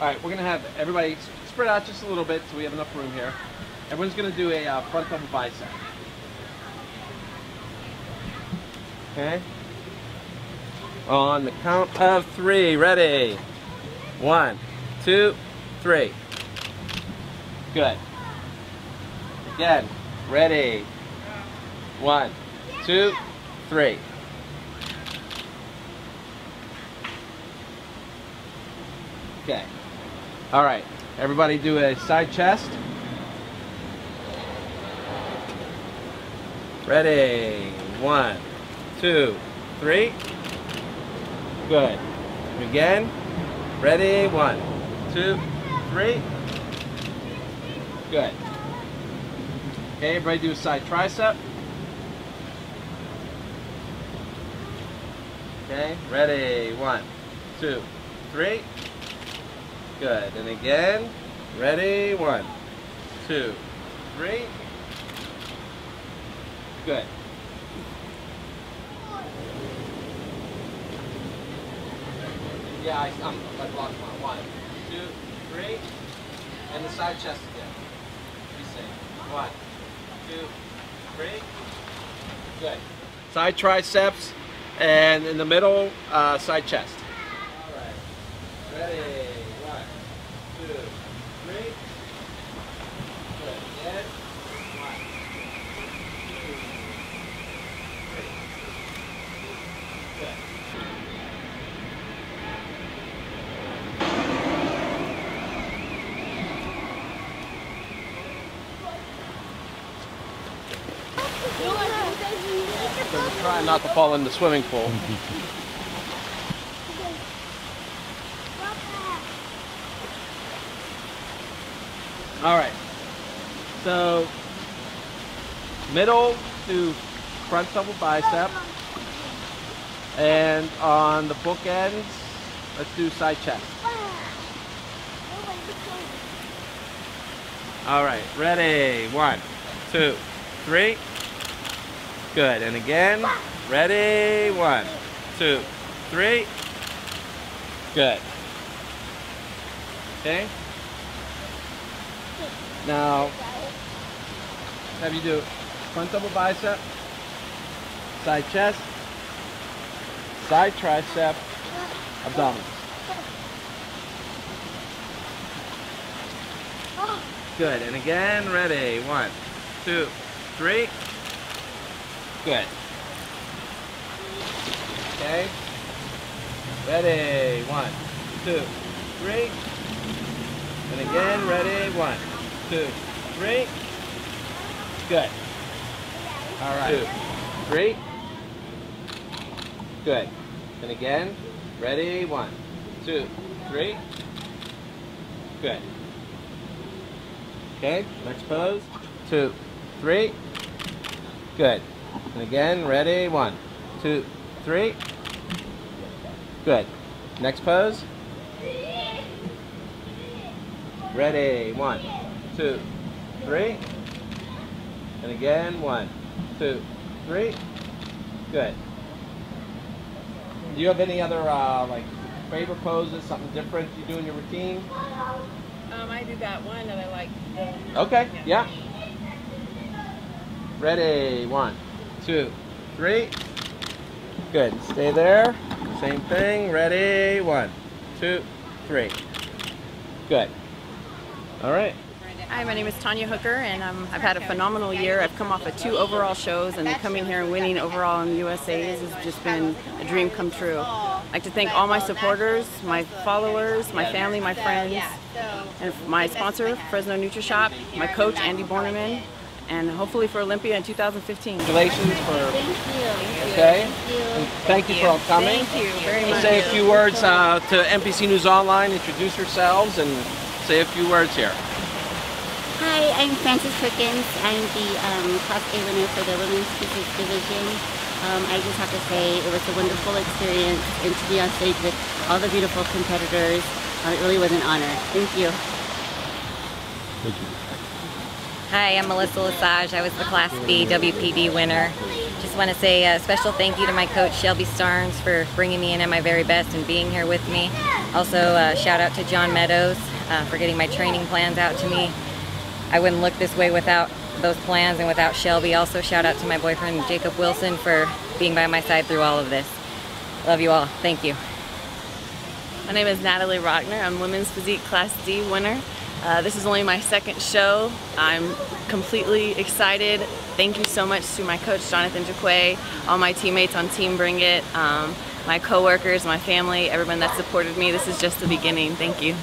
All right, we're gonna have everybody spread out just a little bit so we have enough room here. Everyone's gonna do a uh, front double bicep. Okay. On the count of three, ready? One, two, three. Good. Again, ready? One, two, three. Okay. All right. Everybody do a side chest. Ready? One, two, three. Good. Again. Ready? One, two, three. Good. Okay, everybody do a side tricep. Okay, ready? One, two, three. Good. And again. Ready? One, two, three. Good. Yeah, I, I'm, I blocked one. One, two, three. And the side chest again. Be safe. One, two, three. Good. Side triceps and in the middle, uh, side chest. All right. Ready? One, two, three. Good. Again. One, two, three. Good. So try not to fall in the swimming pool. All right. So middle to front double bicep. And on the bookends, let's do side chest. All right, ready? One, two, three. Good, and again. Ready? One, two, three. Good. Okay. Now, have you do front double bicep, side chest, side tricep, abdominals. Good, and again, ready. One, two, three. Good. Okay. Ready. One, two, three. And again, ready. One, two, three. Good. All right. Two, three. Good. And again, ready. One, two, three. Good. Okay, next pose. Two, three. Good. And again, ready? One, two, three. Good. Next pose. Ready? One, two, three. And again, one, two, three. Good. Do you have any other uh, like favorite poses? Something different you do in your routine? Um, I do that one that I like. Okay. Yeah. Ready? One, two, three. Good. Stay there. Same thing. Ready? One, two, three. Good. All right. Hi, my name is Tanya Hooker, and um, I've had a phenomenal year. I've come off of two overall shows, and coming here and winning overall in USA's has just been a dream come true. I'd like to thank all my supporters, my followers, my family, my friends, and my sponsor, Fresno NutriShop, my coach, Andy Borneman, and hopefully for Olympia in 2015. Congratulations for Thank you. okay. Thank you. And thank you for all coming. Thank you very much. Say a few words uh, to NPC News Online. Introduce yourselves and say a few words here. Hi, I'm Frances Perkins. I'm the um, Class A winner for the Women's Physique Division. Um, I just have to say it was a wonderful experience and to be on stage with all the beautiful competitors. Uh, it really was an honor. Thank you. Thank you. Hi, I'm Melissa Lesage. I was the Class B WPD winner. Just want to say a special thank you to my coach Shelby Starnes for bringing me in at my very best and being here with me. Also, uh, shout out to John Meadows uh, for getting my training plans out to me. I wouldn't look this way without those plans and without Shelby. Also, shout out to my boyfriend Jacob Wilson for being by my side through all of this. Love you all. Thank you. My name is Natalie Rockner. I'm Women's Physique Class D winner. Uh, this is only my second show. I'm completely excited. Thank you so much to my coach, Jonathan Jaquay, all my teammates on Team Bring It, um, my coworkers, my family, everyone that supported me. This is just the beginning. Thank you.